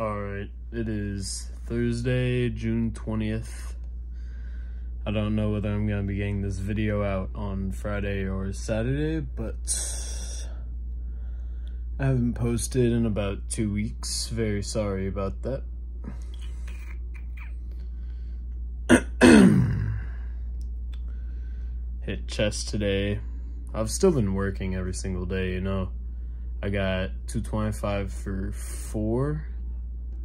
All right, it is Thursday, June 20th. I don't know whether I'm gonna be getting this video out on Friday or Saturday, but I haven't posted in about two weeks. Very sorry about that. Hit chest today. I've still been working every single day, you know. I got 225 for four,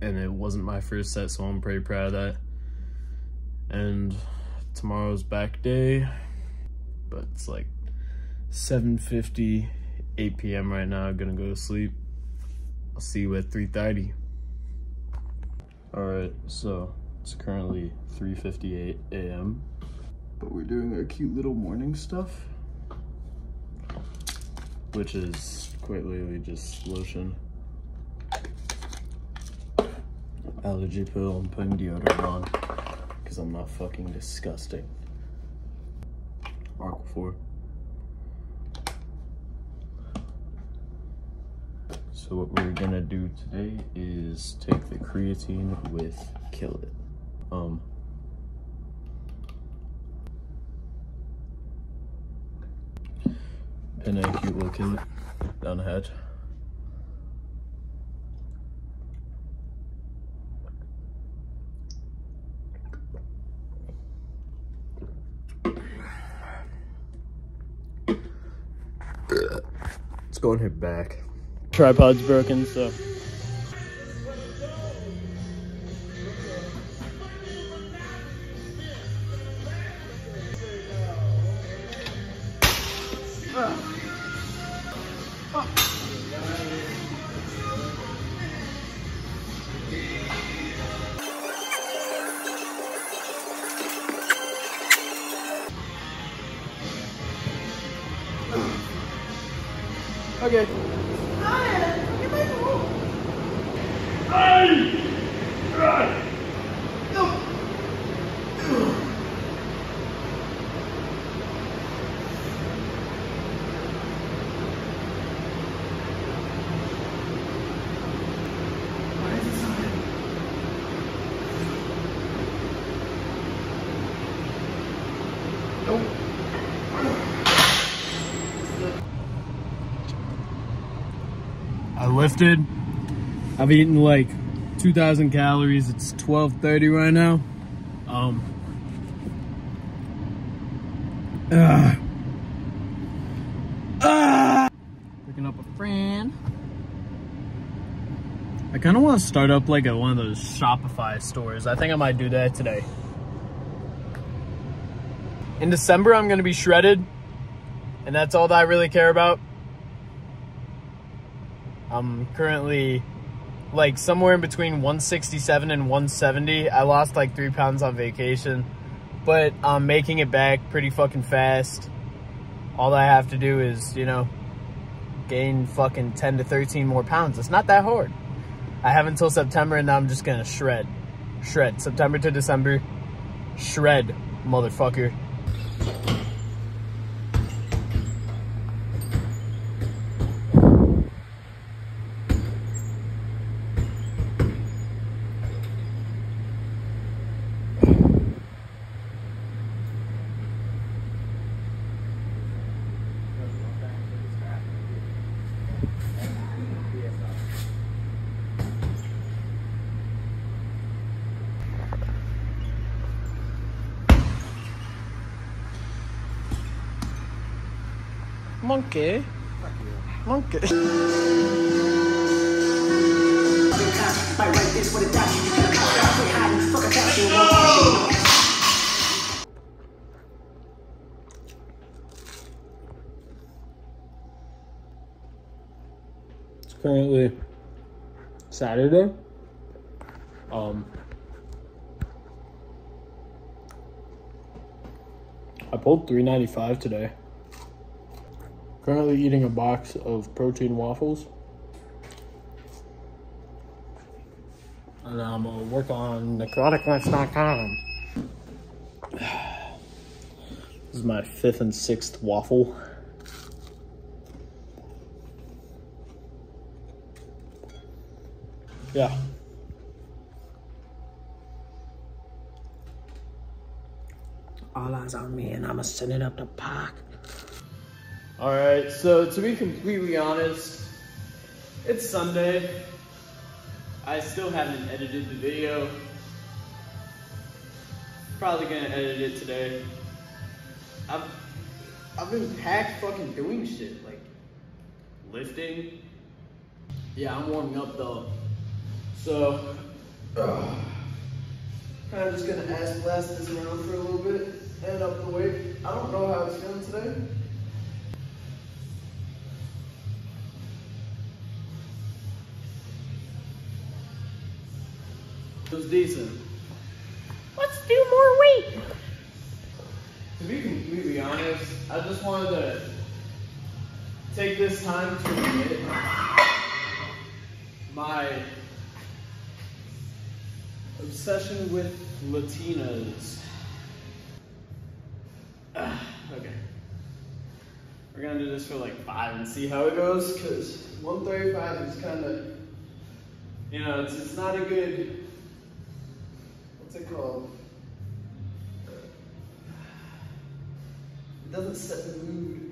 and it wasn't my first set, so I'm pretty proud of that. And tomorrow's back day, but it's like 7.50, 8 p.m. right now. I'm gonna go to sleep. I'll see you at 3.30. All right, so it's currently 3.58 a.m., but we're doing our cute little morning stuff, which is quite literally just lotion, allergy pill, and putting deodorant on because I'm not fucking disgusting. Aquaphor. So what we're gonna do today is take the creatine with Kill It. Um, pin a cute little Kill It down the head. Go on her back. Tripod's broken, so. Okay. I lifted. I've eaten like 2,000 calories. It's 12:30 right now. Um. ah. Ah. Picking up a friend. I kind of want to start up like a, one of those Shopify stores. I think I might do that today. In December, I'm going to be shredded, and that's all that I really care about. I'm currently like somewhere in between 167 and 170. I lost like three pounds on vacation, but I'm making it back pretty fucking fast. All I have to do is, you know, gain fucking 10 to 13 more pounds. It's not that hard. I have until September and now I'm just gonna shred. Shred. September to December. Shred, motherfucker. Monkey. Monkey. It's currently Saturday. Um, I pulled 395 today. Currently eating a box of protein waffles. And I'm gonna work on necroticless.com. This is my fifth and sixth waffle. Yeah. All eyes on me and I'ma send it up the park. All right, so to be completely honest, it's Sunday. I still haven't edited the video. Probably gonna edit it today. I've I've been packed fucking doing shit like lifting. Yeah, I'm warming up though. So uh, of just gonna ass blast this around for a little bit and up the weight. I don't know how it's feeling today. Was decent. Let's do more weight. To be completely honest, I just wanted to take this time to admit my obsession with Latinas. Okay. We're gonna do this for like five and see how it goes, because 135 is kind of, you know, it's, it's not a good, it? It doesn't set the mood.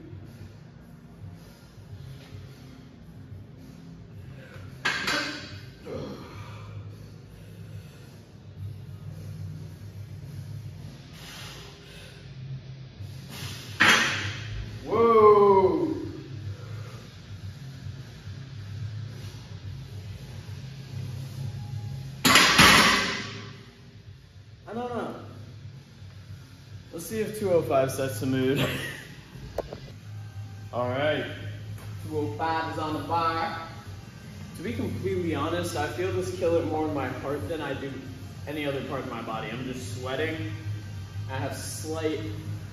See if 205 sets the mood. All right, 205 is on the fire. To be completely honest, I feel this killer more in my heart than I do any other part of my body. I'm just sweating. I have slight,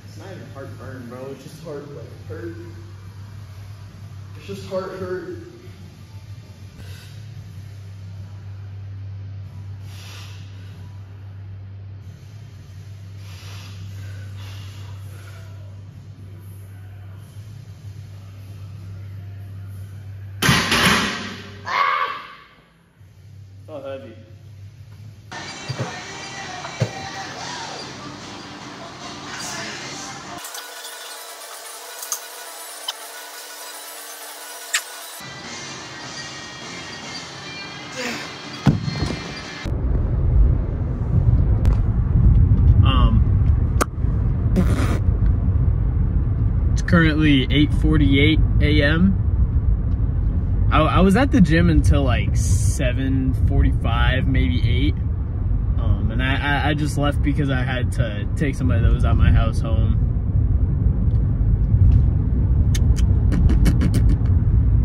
it's not even heartburn, bro. It's just heart like hurt. It's just heart hurt. Currently 8:48 a.m. I, I was at the gym until like 7:45, maybe 8. Um, and I, I, I just left because I had to take somebody that was at my house home.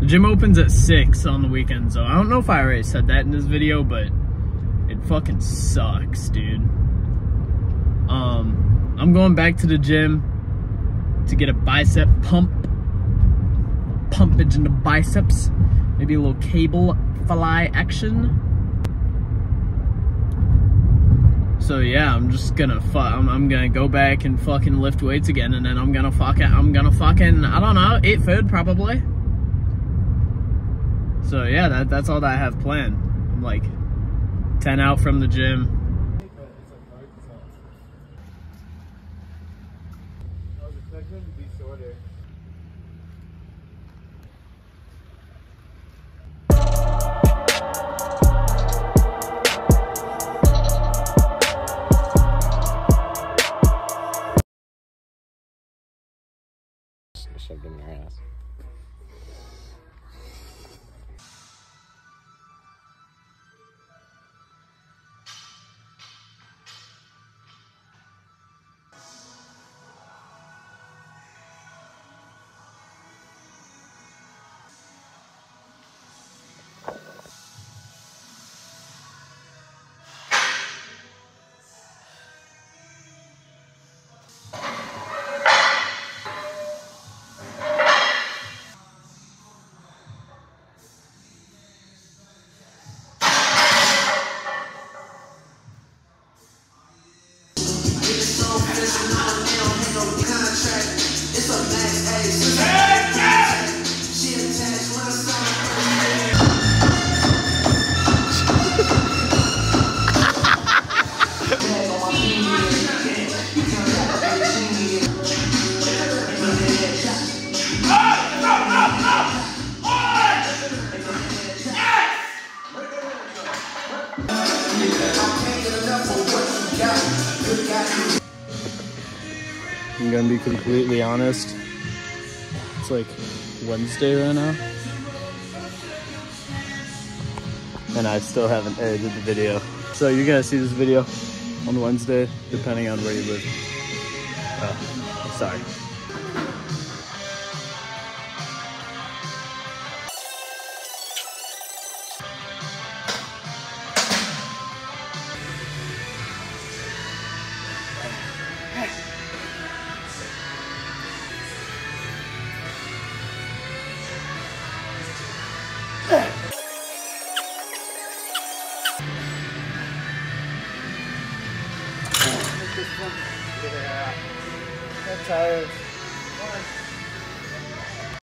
The gym opens at 6 on the weekend, so I don't know if I already said that in this video, but it fucking sucks, dude. Um, I'm going back to the gym to get a bicep pump. Pumpage in the biceps. Maybe a little cable fly action. So yeah, I'm just gonna fu- I'm, I'm gonna go back and fucking lift weights again, and then I'm gonna fucking I'm gonna fucking I don't know eat food probably. So yeah, that that's all that I have planned. I'm like ten out from the gym. Shoved in their ass. Gonna be completely honest. It's like Wednesday right now. And I still haven't edited the video. So you're gonna see this video on Wednesday, depending on where you live. Oh, sorry. Tired.